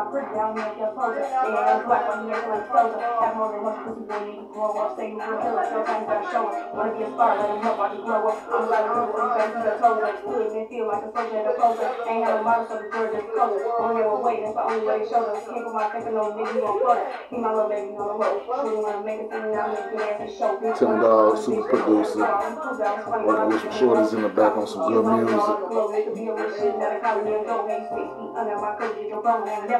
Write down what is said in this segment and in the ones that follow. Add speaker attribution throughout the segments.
Speaker 1: I'm pretty down here, your poser. They ain't black, but he ain't like soldier. Have more than much pussy boy, need to grow up. Say you real killer, still time gotta show it. Wanna be a star, let him know watch you grow up. I'm like a real thing, back to the toes. Like good, feel like a soldier and a poser. Ain't have a model, so the girl just color. Only ever wait, that's the only way they show them. Can't put my thinking no nigga, you gon' flutter. Keep my little baby on the road. Really wanna make it seem I'm making ass and show.
Speaker 2: Tim Dog, super producer. Working with some shorties in the back on some good music.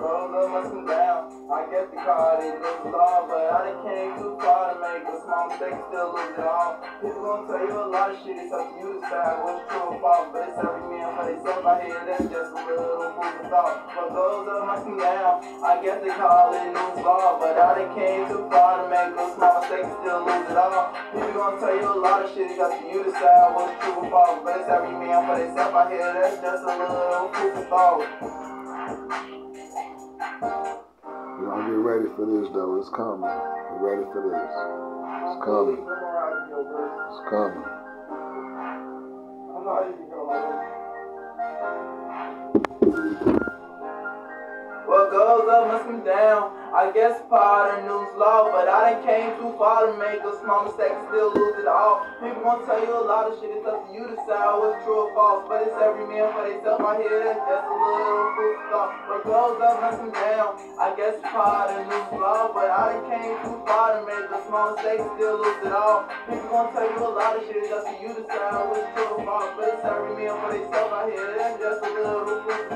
Speaker 3: goes up must down. I guess the card is this law, but I done came too far to make a small mistake and still lose it all. People gonna tell you a lot of shit, it's up to you to decide what's true or false, but it's every man for themselves out here, that's just a little food for thought. Goes up must come down. I guess they call it new law, but I done came too far to make a small mistake and still lose it all. People gonna tell you a lot of shit, it's up to you to decide what's true or false, but it's every man for themselves out here, that's just a little food for thought.
Speaker 2: Don't get ready for this though. It's coming. Get ready for this. It's coming. It's coming.
Speaker 3: What goes up must come down. I guess part of news law, but I done came too far to make a small mistake and still lose it all. People gonna tell you a lot of shit, it's up to you to decide what's true or false. But it's every man for themselves out here, that's just a little food thought. What goes up must come down. I guess part of news law, but I done came too far to make a small mistake and still lose it all. People gonna tell you a lot of shit, it's up to you to decide what's true or false. But it's every man for themselves out here, that's just a little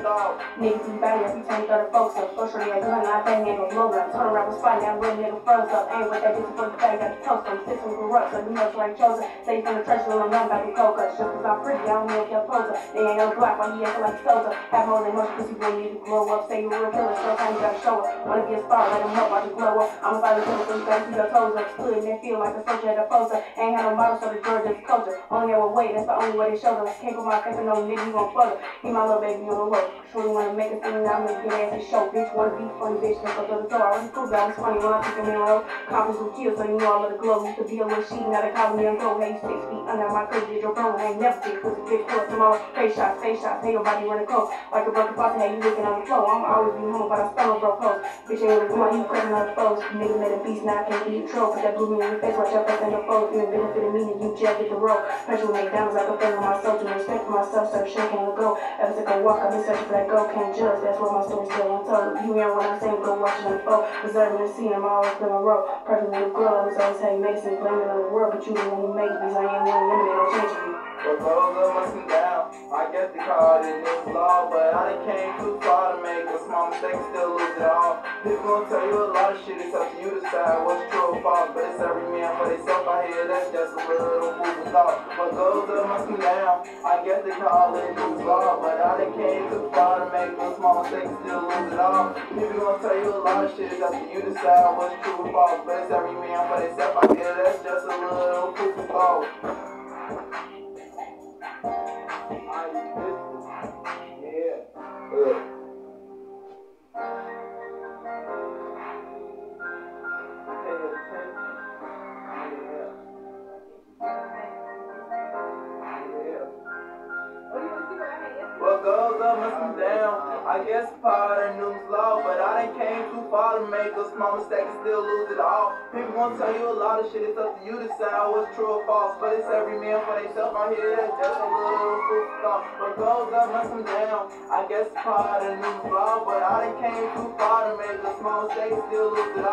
Speaker 3: thought.
Speaker 1: Niggas be bad every time you throw the folks up. Go shorty a gun, I bang nigga blow up. Turn around with spot, now real nigga froze up. Ain't with that bitch for the bag, got the toast. Six from corrupt, so you know like chosen. Say from the treasure, I'm not about to coca. Just cause I'm pretty, I don't know if you're poser. They ain't no black, why he acting like soldier. Have more than much pussy, boy, need to grow up. Say you a killer, still time you gotta show it. Wanna be a star, let him know, watch you glow up. I'm a silent killer, so you gotta keep your toes up. Stood and feel like a soldier at a poser. Ain't had no model, so the just culture. Only ever wait, that's the only way they show them. Can't put my face in no nigga, you gon' flutter. Keep my little baby on the road. Shorty wanna make a scene, I'm gonna get ass show. Bitch wanna be funny, bitch, let's go to the door. I already proved that I was funny when I in a row. Coppers who kill, so you I love the glow. Used to be a little sheet, now they call me a go. Hey, six feet under my curve, did your bro. I ain't never been pussy, big puss. Tomorrow, face shots, face shots. Hey, your body running cold. Like a broken faucet, hey, you looking on the floor. I'm always be home, but I stomach broke close. Bitch ain't really going, you crapping on the foes. Nigga made a beast, now I can't eat troll. Put that blue in your face, watch out, face in the foes. You ain't benefiting me, and you jack at the road. Pressure make diamonds like a friend of myself. To respect myself, so shit can't go. Ever since I walk, I've been searching that oh, gold, can't judge. That's what my story's still untold. You hear what I'm saying, go watch it unfold. Deserving to see them always been a row. Perfect girl, it's always you make some blaming on the world, but you the one who make it, I am one limited, it'll change.
Speaker 3: What goes up must come down. I guess they call it news law, but I came too far to make a small mistake still lose it all. People gonna tell you a lot of shit, it's up to you to decide what's true or false, but it's every man for themselves out here, that's just a little food for thought. What goes up must come down. I guess they call it news law, too far to make a small mistake and still lose it all. People gonna tell you a lot of shit, it's up to you to decide what's true or false, but it's every man for themselves I here, that's just a little food for thought. Goes up must come down. I guess part of news law, but I done came too far to make a small mistake and still lose it all. People gonna tell you a lot of shit, it's up to you to decide what's true or false. But it's every man for themselves out here, that's just a little food thought. What goes up must come down. I guess part of news law, but I done came too far to make a small mistake and still lose it all.